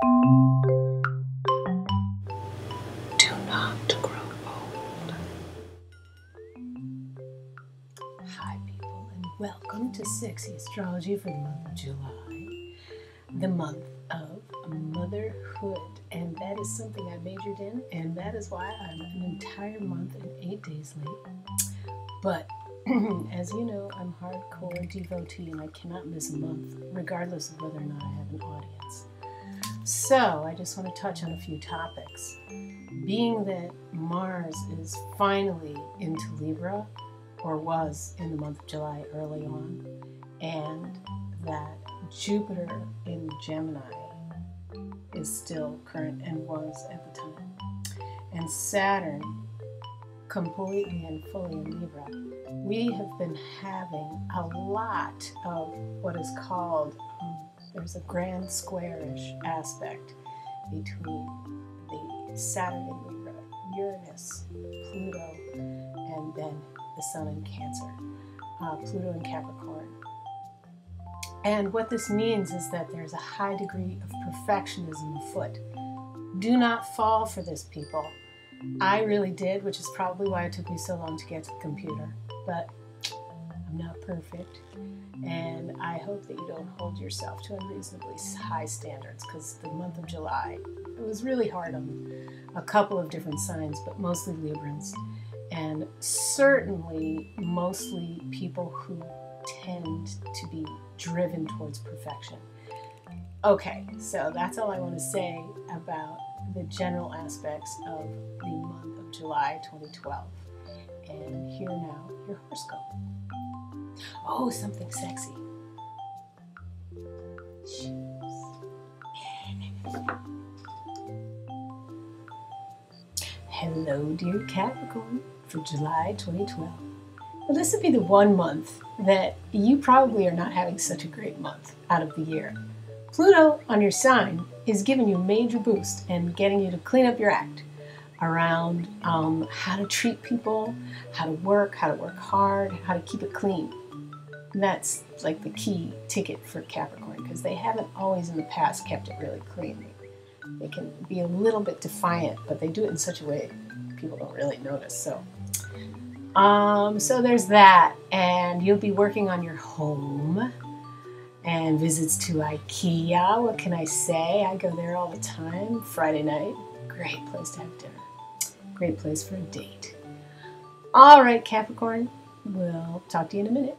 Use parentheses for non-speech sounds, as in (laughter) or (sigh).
Do not grow old. Hi, people, and welcome to Sexy Astrology for the month of July, the month of motherhood. And that is something I majored in, and that is why I'm an entire month and eight days late. But (clears throat) as you know, I'm hardcore devotee and I cannot miss a month, regardless of whether or not I have an audience. So, I just want to touch on a few topics. Being that Mars is finally into Libra, or was in the month of July early on, and that Jupiter in Gemini is still current and was at the time, and Saturn completely and fully in Libra, we have been having a lot of what is called there's a grand squarish aspect between the Saturn Libra, Uranus, Pluto, and then the Sun in Cancer, uh, Pluto in Capricorn. And what this means is that there's a high degree of perfectionism afoot. Do not fall for this, people. I really did, which is probably why it took me so long to get to the computer. But I'm not perfect. And I hope that you don't hold yourself to unreasonably high standards because the month of July, it was really hard on a couple of different signs, but mostly Librans. And certainly, mostly people who tend to be driven towards perfection. Okay, so that's all I want to say about the general aspects of the month of July 2012. And here now, your horoscope. Oh, something sexy. Hello, dear Capricorn, for July 2012. Well, this would be the one month that you probably are not having such a great month out of the year. Pluto on your sign is giving you a major boost and getting you to clean up your act around um, how to treat people, how to work, how to work hard, how to keep it clean. That's like the key ticket for Capricorn because they haven't always in the past kept it really clean. They can be a little bit defiant, but they do it in such a way people don't really notice. So, um, so there's that, and you'll be working on your home and visits to IKEA. What can I say? I go there all the time. Friday night, great place to have dinner. Great place for a date. All right, Capricorn, we'll talk to you in a minute.